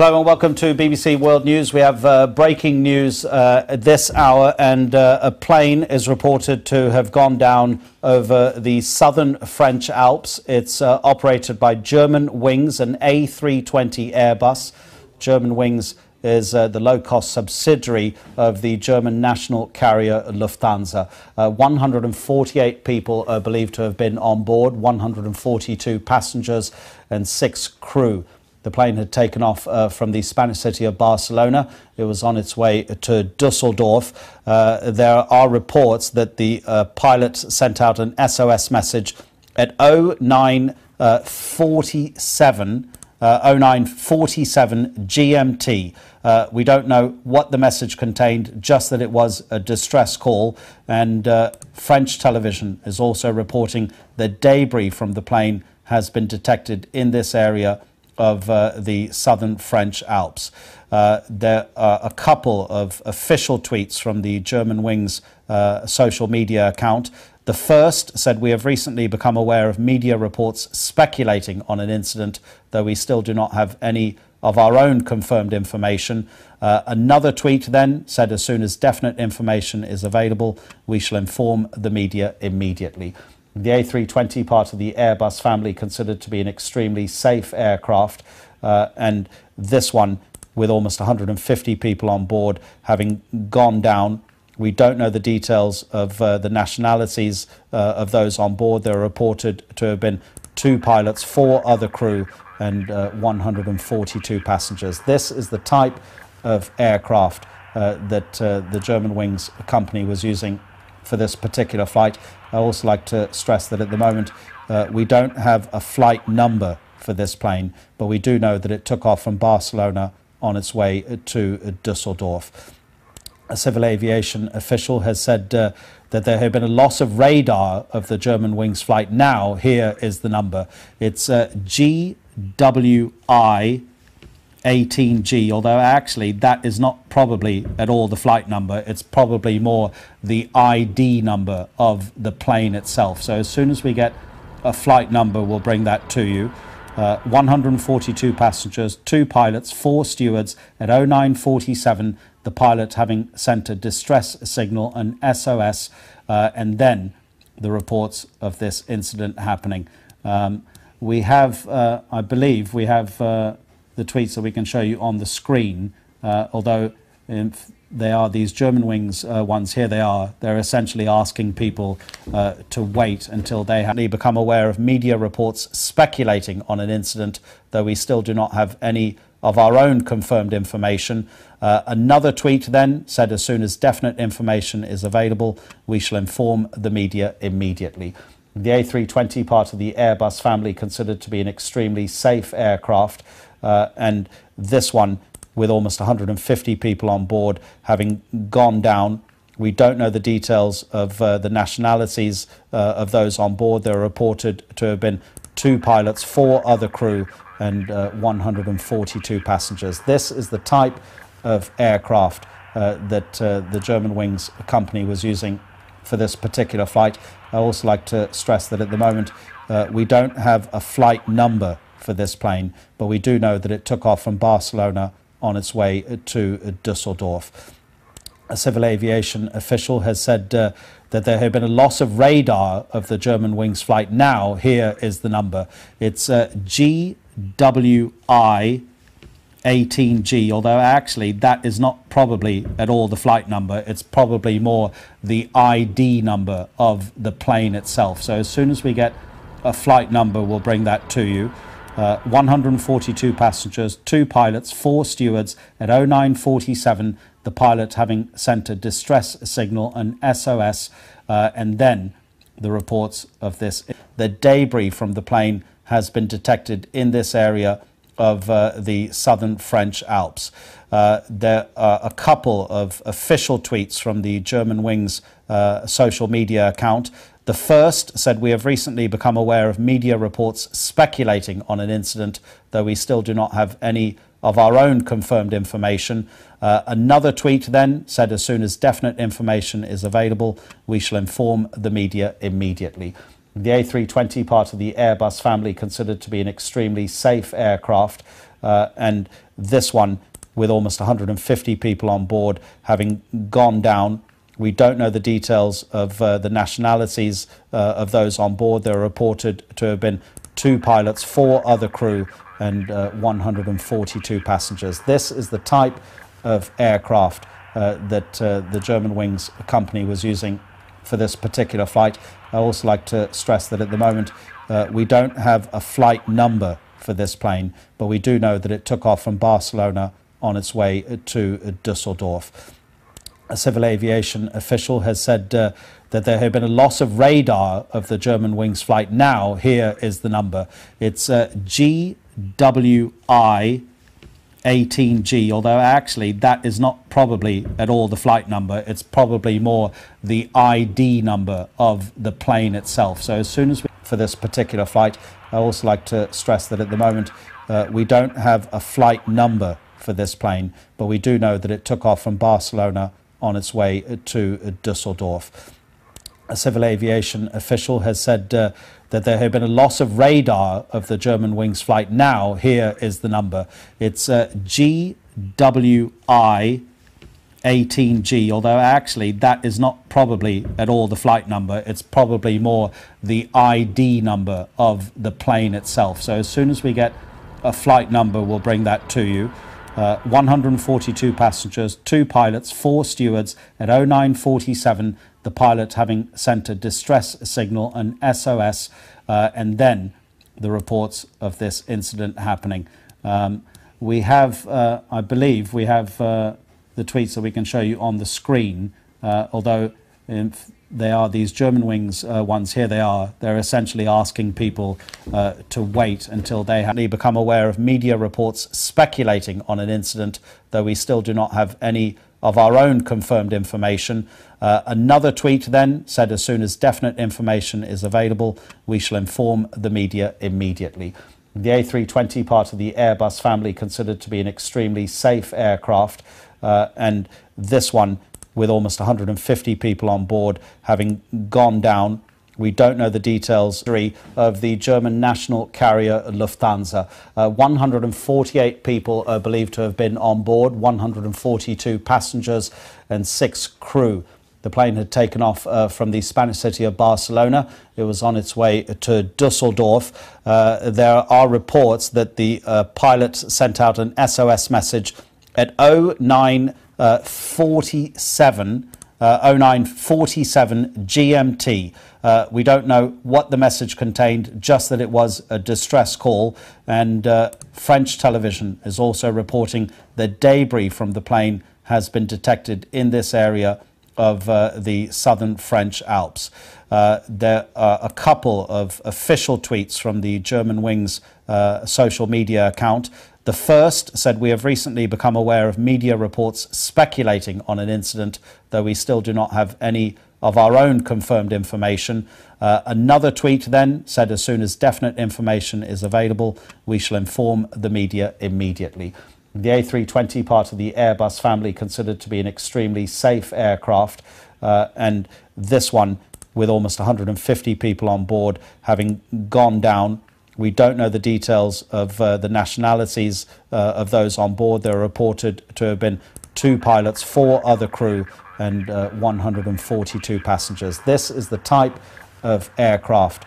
Hello and welcome to BBC World News. We have uh, breaking news uh, this hour, and uh, a plane is reported to have gone down over the southern French Alps. It's uh, operated by Germanwings, an A320 Airbus. Germanwings is uh, the low cost subsidiary of the German national carrier Lufthansa. Uh, 148 people are believed to have been on board, 142 passengers, and six crew. The plane had taken off uh, from the Spanish city of Barcelona. It was on its way to Dusseldorf. Uh, there are reports that the uh, pilot sent out an SOS message at 0947. Uh, 0947 GMT. Uh, we don't know what the message contained, just that it was a distress call. And uh, French television is also reporting that debris from the plane has been detected in this area of uh, the southern French Alps. Uh, there are a couple of official tweets from the Germanwings uh, social media account. The first said, We have recently become aware of media reports speculating on an incident, though we still do not have any of our own confirmed information. Uh, another tweet then said, As soon as definite information is available, we shall inform the media immediately. The A320, part of the Airbus family, considered to be an extremely safe aircraft. Uh, and this one, with almost 150 people on board, having gone down. We don't know the details of uh, the nationalities uh, of those on board. There are reported to have been two pilots, four other crew, and uh, 142 passengers. This is the type of aircraft uh, that uh, the Germanwings company was using for this particular flight. I also like to stress that at the moment uh, we don't have a flight number for this plane, but we do know that it took off from Barcelona on its way to Dusseldorf. A civil aviation official has said uh, that there had been a loss of radar of the Germanwings flight. Now, here is the number. It's uh, GWI 18G, although actually that is not probably at all the flight number. It's probably more the ID number of the plane itself. So as soon as we get a flight number, we'll bring that to you. Uh, 142 passengers, two pilots, four stewards at 0947, the pilot having sent a distress signal, an SOS, uh, and then the reports of this incident happening. Um, we have, uh, I believe, we have uh, the tweets that we can show you on the screen, uh, although they are these Germanwings uh, ones, here they are, they're essentially asking people uh, to wait until they have become aware of media reports speculating on an incident, though we still do not have any of our own confirmed information. Uh, another tweet then said, as soon as definite information is available, we shall inform the media immediately. The A320, part of the Airbus family, considered to be an extremely safe aircraft. Uh, and this one, with almost 150 people on board, having gone down. We don't know the details of uh, the nationalities uh, of those on board. There are reported to have been two pilots, four other crew, and uh, 142 passengers. This is the type of aircraft uh, that uh, the Germanwings company was using for this particular flight. I also like to stress that at the moment uh, we don't have a flight number for this plane, but we do know that it took off from Barcelona on its way to Dusseldorf. A civil aviation official has said uh, that there had been a loss of radar of the Germanwings flight. Now, here is the number. It's uh, GWI 18G, although actually that is not probably at all the flight number. It's probably more the ID number of the plane itself. So as soon as we get a flight number, we'll bring that to you. Uh, 142 passengers, two pilots, four stewards at 0947, the pilot having sent a distress signal, an SOS, uh, and then the reports of this. The debris from the plane has been detected in this area of uh, the southern French Alps. Uh, there are a couple of official tweets from the Germanwings uh, social media account. The first said, We have recently become aware of media reports speculating on an incident, though we still do not have any of our own confirmed information. Uh, another tweet then said, As soon as definite information is available, we shall inform the media immediately. The A320, part of the Airbus family, considered to be an extremely safe aircraft. Uh, and this one, with almost 150 people on board, having gone down. We don't know the details of uh, the nationalities uh, of those on board. There are reported to have been two pilots, four other crew, and uh, 142 passengers. This is the type of aircraft uh, that uh, the Germanwings company was using for this particular flight. I also like to stress that at the moment uh, we don't have a flight number for this plane, but we do know that it took off from Barcelona on its way to Dusseldorf. A civil aviation official has said uh, that there had been a loss of radar of the Germanwings flight. Now, here is the number. It's uh, GWI 18G, although actually that is not probably at all the flight number. It's probably more the ID number of the plane itself. So as soon as we, for this particular flight, I also like to stress that at the moment uh, we don't have a flight number for this plane, but we do know that it took off from Barcelona on its way to Dusseldorf. A civil aviation official has said uh, that there had been a loss of radar of the Germanwings flight. Now, here is the number. It's uh, GWI 18G, although actually that is not probably at all the flight number. It's probably more the ID number of the plane itself. So as soon as we get a flight number, we'll bring that to you. Uh, 142 passengers, two pilots, four stewards at 0947 the pilot having sent a distress signal, an SOS, uh, and then the reports of this incident happening. Um, we have, uh, I believe, we have uh, the tweets that we can show you on the screen, uh, although they are these Germanwings uh, ones. Here they are. They're essentially asking people uh, to wait until they have become aware of media reports speculating on an incident, though we still do not have any of our own confirmed information. Uh, another tweet then said as soon as definite information is available, we shall inform the media immediately. The A320, part of the Airbus family, considered to be an extremely safe aircraft, uh, and this one, with almost 150 people on board, having gone down we don't know the details of the German national carrier Lufthansa. Uh, 148 people are believed to have been on board, 142 passengers and six crew. The plane had taken off uh, from the Spanish city of Barcelona. It was on its way to Dusseldorf. Uh, there are reports that the uh, pilot sent out an SOS message at 0947 uh, 0947 GMT. Uh, we don't know what the message contained, just that it was a distress call. And uh, French television is also reporting that debris from the plane has been detected in this area of uh, the southern French Alps. Uh, there are a couple of official tweets from the Germanwings uh, social media account the first said, We have recently become aware of media reports speculating on an incident, though we still do not have any of our own confirmed information. Uh, another tweet then said, As soon as definite information is available, we shall inform the media immediately. The A320, part of the Airbus family, considered to be an extremely safe aircraft, uh, and this one, with almost 150 people on board, having gone down we don't know the details of uh, the nationalities uh, of those on board. There are reported to have been two pilots, four other crew, and uh, 142 passengers. This is the type of aircraft